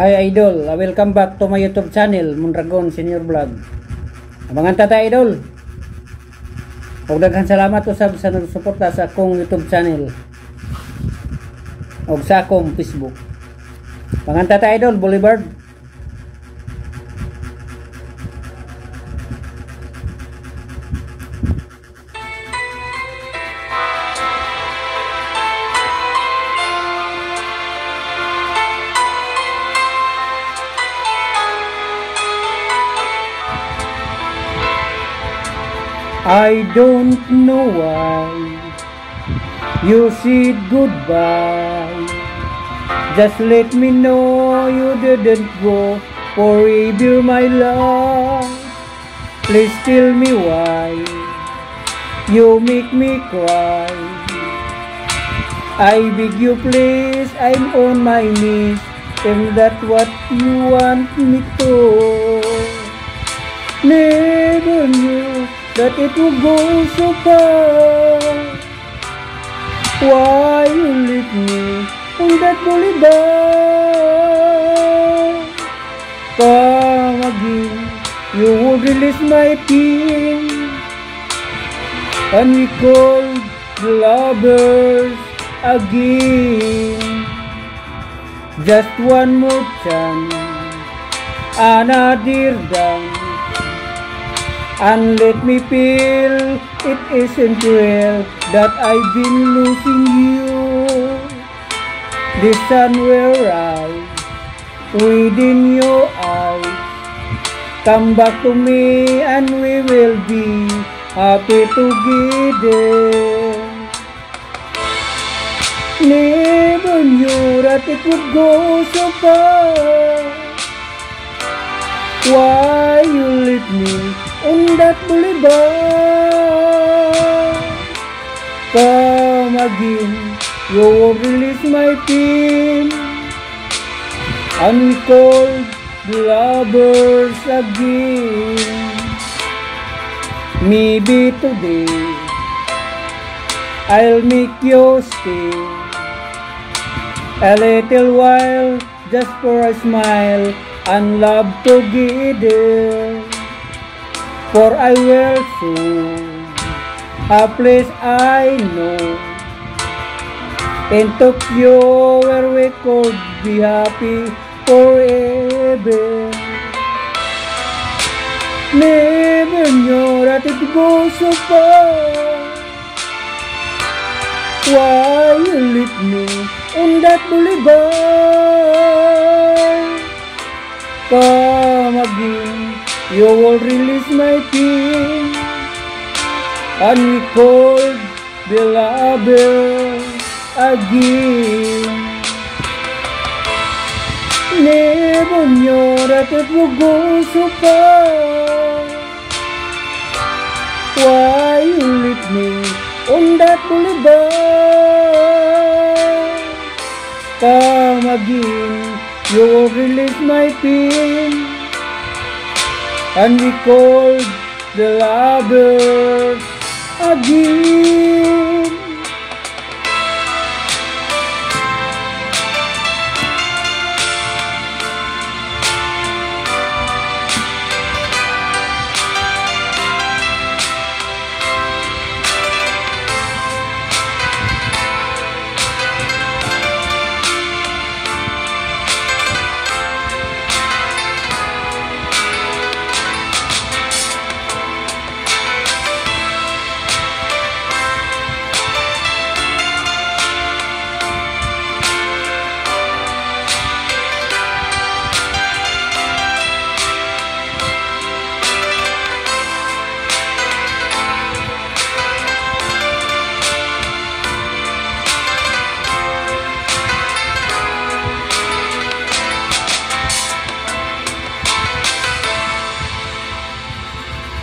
Hi Idol, Uh, welcome back to my YouTube channel, Mondragon Senior Vlog. Abangan tata Idol. Huwag daghang salamat usab sa nagsuporta sa akong YouTube channel. O sa akong Facebook. Abangan tata Idol, Boulevard. I don't know why you said goodbye. Just let me know you didn't go forever, my love. Please tell me why you make me cry. I beg you, please, I'm on my knees. Is that what you want me to? Never knew that it would go so far. Why you leave me on that boulevard? Come again, you would release my pain. And we called the lovers again. Just one more chance, another dance. And let me feel it isn't real that I've been losing you. The sun will rise within your eyes. Come back to me and we will be happy together. Never knew that it would go so far. Why you leave me on that boulevard? Come again, you will release my pain. The lovers again. Maybe today I'll make you stay a little while just for a smile and love together. For I will soon a place I know in Tokyo where we could be happy forever. Never knew that it goes so far. Why you leave me on that boulevard? Come again, you will release my pain. The lover again. Never knew that it would go so far. Why you leave me on that boulevard? Come again, you will release my pain. And we called the lovers again.